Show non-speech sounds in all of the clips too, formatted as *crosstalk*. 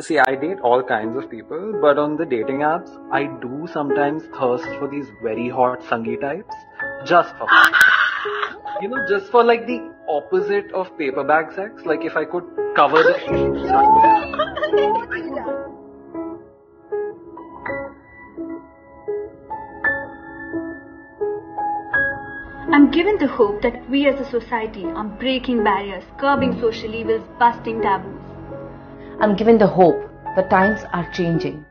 see, I date all kinds of people, but on the dating apps, I do sometimes thirst for these very hot Sanghi types, just for fun. you know, just for like the opposite of paper bag sex. Like if I could cover the. *laughs* I'm given the hope that we as a society are breaking barriers, curbing social evils, busting taboos. I'm given the hope the times are changing.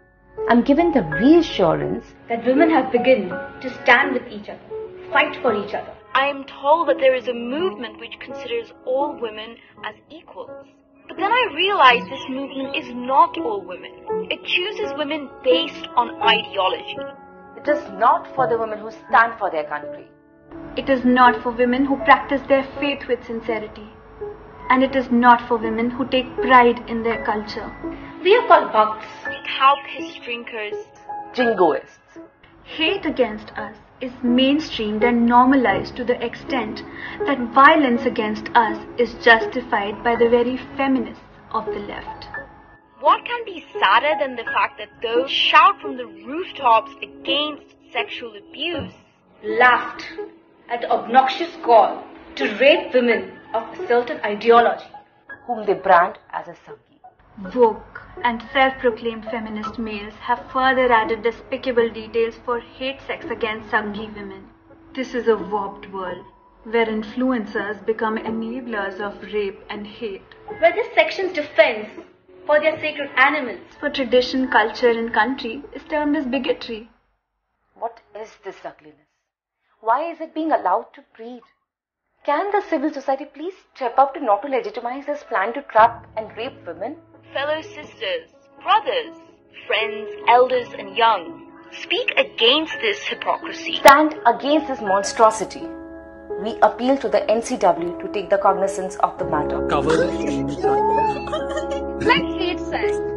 I'm given the reassurance That women have begun to stand with each other, fight for each other. I am told that there is a movement which considers all women as equals. But then I realize this movement is not all women. It chooses women based on ideology. it is not for the women who stand for their country. It is not for women who practice their faith with sincerity. And it is not for women who take pride in their culture. We are called bhakts, cow piss drinkers. Jingoists. Hate against us is mainstreamed and normalized to the extent that violence against us is justified by the very feminists of the left. What can be sadder than the fact that those shout from the rooftops against sexual abuse laughed at the obnoxious call to rape women of a certain ideology. whom they brand as a Sanghi. Woke and self-proclaimed feminist males have further added despicable details for hate sex against Sanghi women. This is a warped world where influencers become enablers of rape and hate. Where this section's defense for their sacred animals For tradition, culture and country is termed as bigotry. What is this ugliness? Why is it being allowed to breed? Can the civil society please step up to not to legitimize this plan to trap and rape women? fellow sisters, brothers, friends, elders, and young. Speak against this hypocrisy. Stand against this monstrosity. We appeal to the NCW to take the cognizance of the matter. Cover the *laughs*